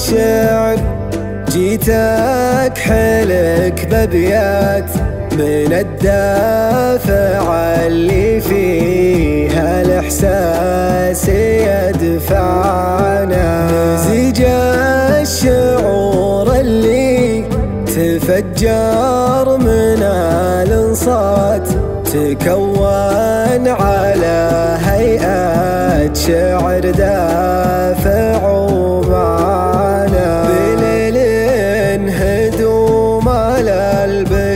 الشعر جيتك حلك ببيات من الدافع اللي فيها الإحساس يدفعنا. مزيج الشعور اللي تفجر من الانصات تكون على هيئة شعر دافع.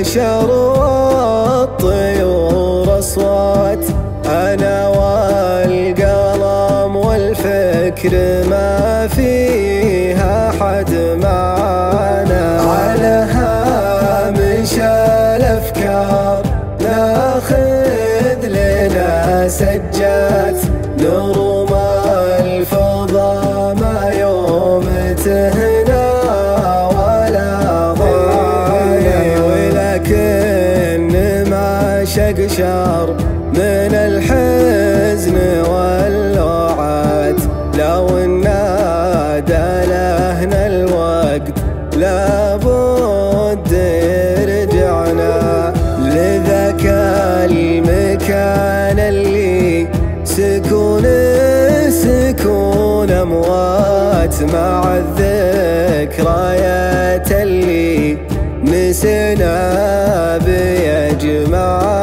البشر والطيور أصوات. أنا والقلم والفكر ما فيها المكان اللي سكون سكون أموات مع الذكريات اللي نسينا بيجمعنا.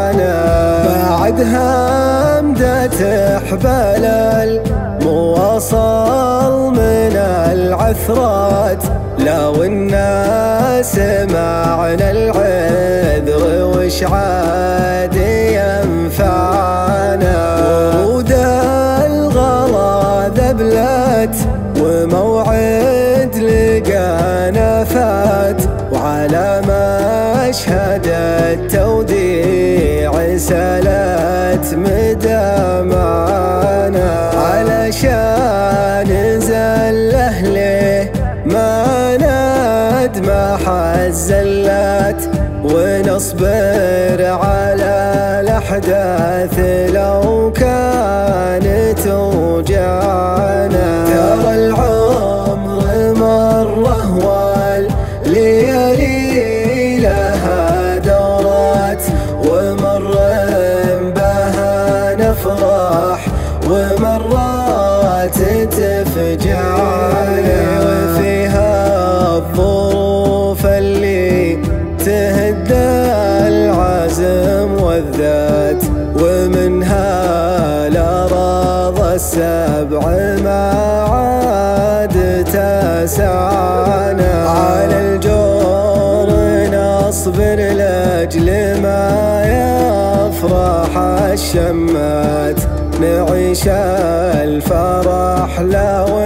بعد همدة حبال المواصل من العثرات لو الناس سمعنا العذر وش عاد ينفعنا ورود الغلا ذبلت وموعد لقانا فات وعلى مشهد التوديع سالت مدامعنا علشان ندمع الزلات ونصبر على الأحداث لو كانت توجعنا ترى العمر مرة والليالي لها دورات ومر بها نفرح ومرات تفجعنا. وفيها نصبر لأجل ما يفرح الشمات. نعيش الفرح لو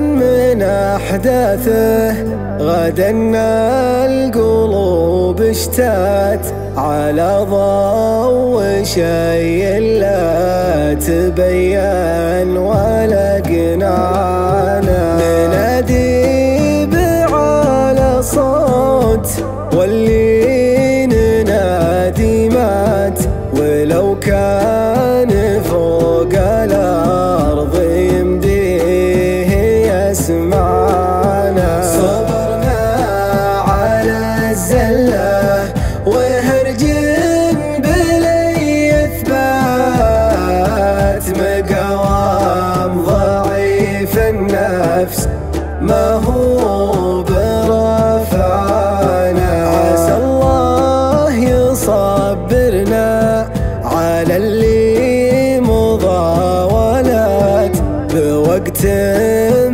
من أحداثه غدا القلوب اشتات على ضوء شيء لا تبين ولا قنعنا ننادي بعلى صوت واللي ننادي مات ولو كان الزلة وهرج بلي إثبات مقاوم ضعيف النفس. ما هو برفعنا؟ عسى الله يصبرنا على اللي مضاولات بوقت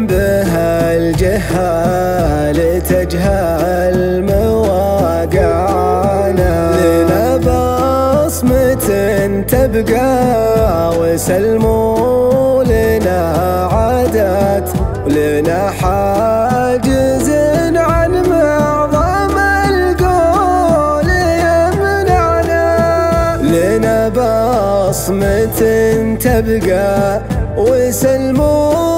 بها الجهال تجهل بصمة تبقى وسلموا لنا عادات ولنا حاجز عن معظم القول يمنعنا. لنا بصمة تبقى وسلموا